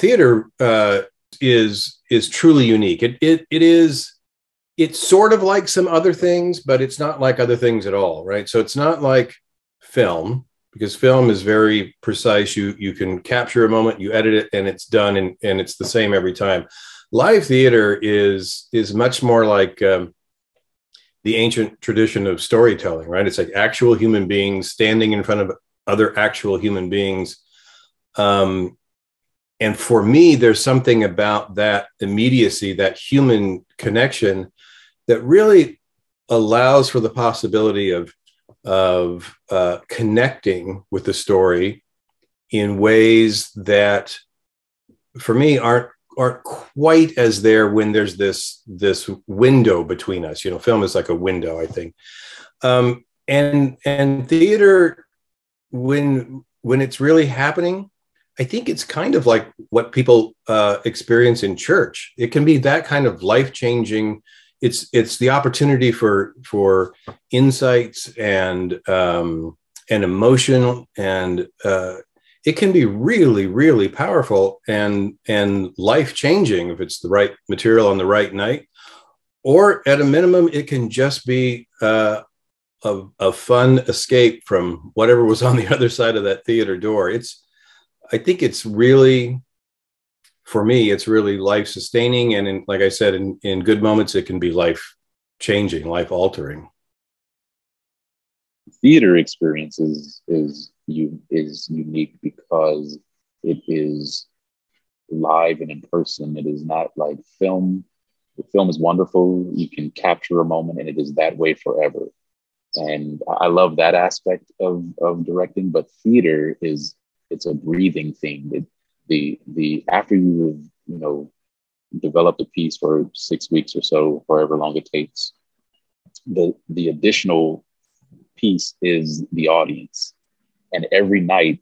theater uh, is is truly unique. It it it is it's sort of like some other things, but it's not like other things at all, right? So it's not like film because film is very precise. You you can capture a moment, you edit it, and it's done, and, and it's the same every time. Live theater is is much more like um, the ancient tradition of storytelling, right? It's like actual human beings standing in front of other actual human beings. Um, and for me, there's something about that immediacy, that human connection, that really allows for the possibility of of uh, connecting with the story in ways that for me aren't aren't quite as there when there's this this window between us. You know film is like a window i think. Um, and and theater when when it's really happening i think it's kind of like what people uh, experience in church. It can be that kind of life changing it's it's the opportunity for for insights and um, and emotion and uh, it can be really really powerful and and life changing if it's the right material on the right night. Or at a minimum it can just be uh, a, a fun escape from whatever was on the other side of that theater door. It's i think it's really for me, it's really life sustaining. And in, like I said, in, in good moments, it can be life changing, life altering. Theater experience is, is, is unique because it is live and in person. It is not like film. The film is wonderful. You can capture a moment and it is that way forever. And I love that aspect of, of directing, but theater is, it's a breathing thing. It, the the after you you know developed a piece for six weeks or so, however long it takes, the the additional piece is the audience, and every night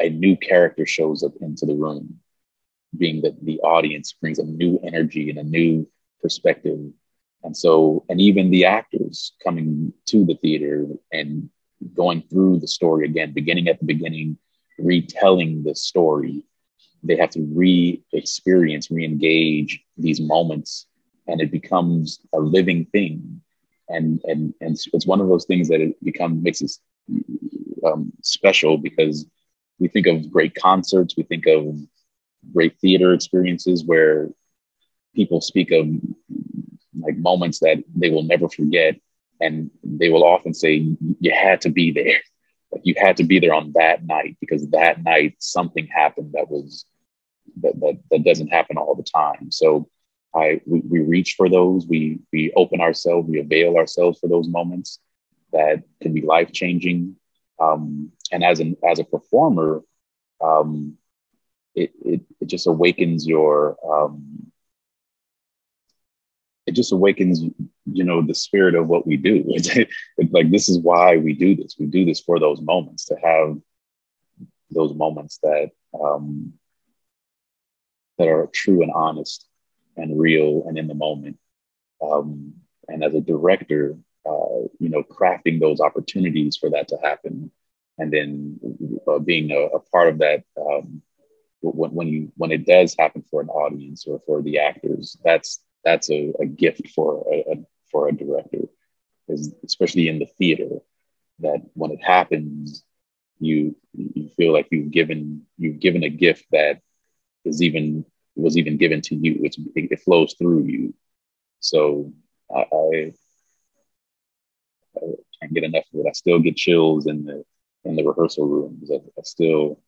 a new character shows up into the room, being that the audience brings a new energy and a new perspective. And so, and even the actors coming to the theater and going through the story again, beginning at the beginning, retelling the story they have to re-experience, re-engage these moments, and it becomes a living thing. And and and it's one of those things that it become makes it um, special because we think of great concerts, we think of great theater experiences where people speak of like moments that they will never forget, and they will often say, "You had to be there." Like you had to be there on that night because that night something happened that was that, that, that doesn't happen all the time. So I we, we reach for those. We we open ourselves. We avail ourselves for those moments that can be life changing. Um, and as an as a performer, um, it, it it just awakens your um, it just awakens you know the spirit of what we do. It's, it's like this is why we do this. We do this for those moments to have those moments that um, that are true and honest and real and in the moment. Um, and as a director, uh, you know, crafting those opportunities for that to happen, and then uh, being a, a, part of that um, when, when you when it does happen for an audience or for the actors, that's that's a, a gift for a, a, for a director, is especially in the theater. That when it happens, you you feel like you've given you've given a gift that is even was even given to you. It's, it, flows through you. So I, I, I, can't get enough of it. I still get chills in the in the rehearsal rooms. I, I still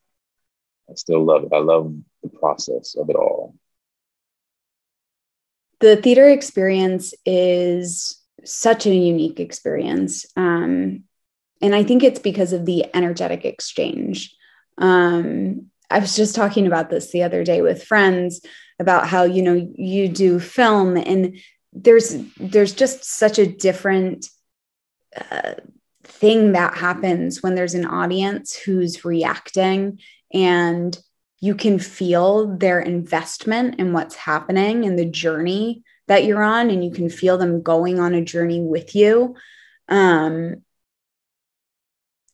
I still love it. I love the process of it all. The theater experience is such a unique experience. Um, and I think it's because of the energetic exchange. Um, I was just talking about this the other day with friends about how you know you do film and there's there's just such a different uh, thing that happens when there's an audience who's reacting and you can feel their investment in what's happening and the journey that you're on and you can feel them going on a journey with you um,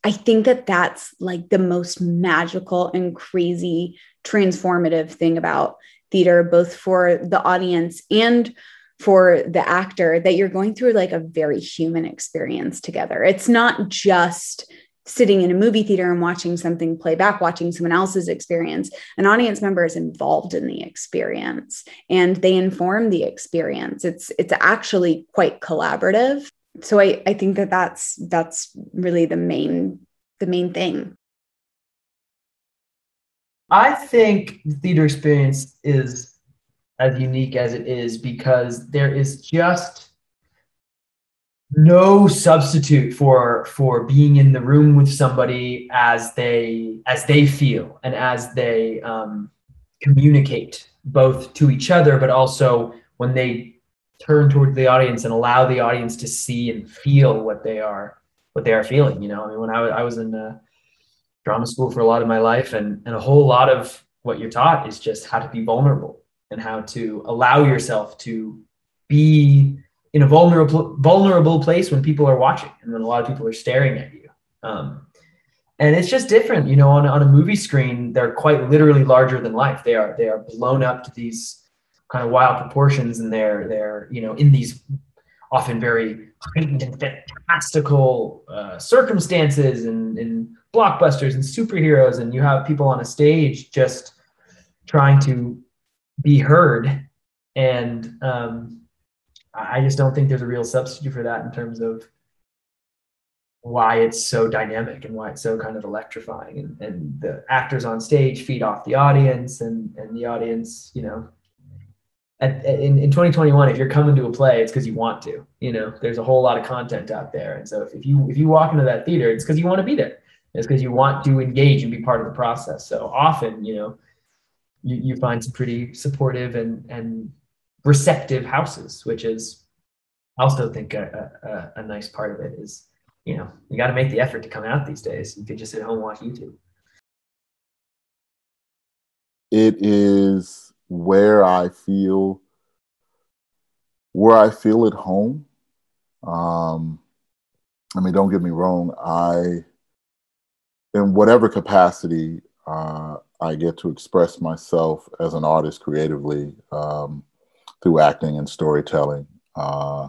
I think that that's like the most magical and crazy transformative thing about theater, both for the audience and for the actor, that you're going through like a very human experience together. It's not just sitting in a movie theater and watching something play back, watching someone else's experience. An audience member is involved in the experience and they inform the experience. It's it's actually quite collaborative. So I, I think that that's that's really the main the main thing. I think the theater experience is as unique as it is because there is just no substitute for for being in the room with somebody as they as they feel and as they um, communicate both to each other but also when they turn towards the audience and allow the audience to see and feel what they are what they are feeling you know? I mean when i, I was in uh, drama school for a lot of my life and, and a whole lot of what you're taught is just how to be vulnerable and how to allow yourself to be in a vulnerable vulnerable place when people are watching and when a lot of people are staring at you. Um, and it's just different you know on, on a movie screen they're quite literally larger than life. They are they are blown up to these kind of wild proportions and they're they're you know in these often very heightened and fantastical uh, circumstances and, and blockbusters and superheroes. And you have people on a stage just trying to be heard. And um, I just don't think there's a real substitute for that in terms of why it's so dynamic and why it's so kind of electrifying and, and the actors on stage feed off the audience and, and the audience, you know, at, in, in 2021, if you're coming to a play, it's because you want to, you know, there's a whole lot of content out there. And so if, if you, if you walk into that theater, it's because you want to be there. It's because you want to engage and be part of the process. So often, you know, you, you find some pretty supportive and, and receptive houses, which is I also think a, a, a nice part of it is, you know, you got to make the effort to come out these days. You could just sit home watch YouTube. It is where I feel where I feel at home. Um, I mean, don't get me wrong. I, in whatever capacity, uh, I get to express myself as an artist creatively. Um, through acting and storytelling. Uh,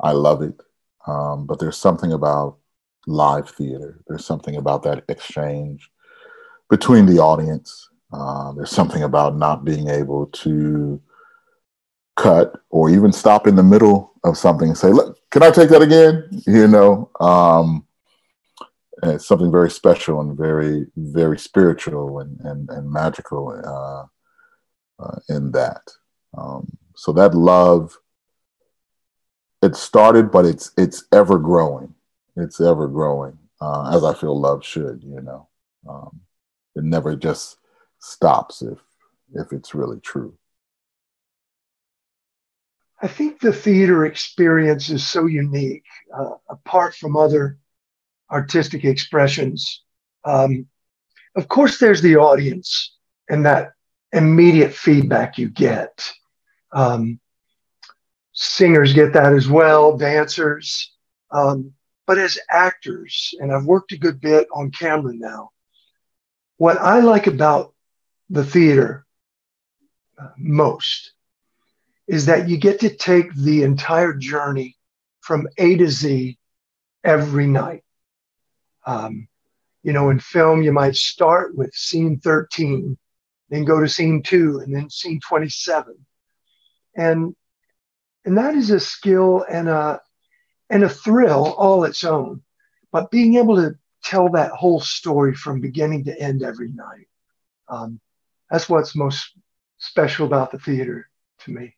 I love it. Um, but there's something about live theater. There's something about that exchange between the audience. Uh, there's something about not being able to cut or even stop in the middle of something and say, "Look, can I take that again?" You know, um, it's something very special and very, very spiritual and and, and magical uh, uh, in that. Um, so that love, it started, but it's it's ever growing. It's ever growing, uh, as I feel love should. You know, um, it never just stops if if it's really true. I think the theater experience is so unique, uh, apart from other artistic expressions. Um, of course, there's the audience and that immediate feedback you get. Um, singers get that as well, dancers. Um, but as actors, and I've worked a good bit on camera now, what I like about the theater uh, most is that you get to take the entire journey from A to Z every night. Um, you know, in film, you might start with scene 13, then go to scene two, and then scene 27 and and that is a skill and a and a thrill all its own. But being able to tell that whole story from beginning to end every night um, that's what's most special about the theater to me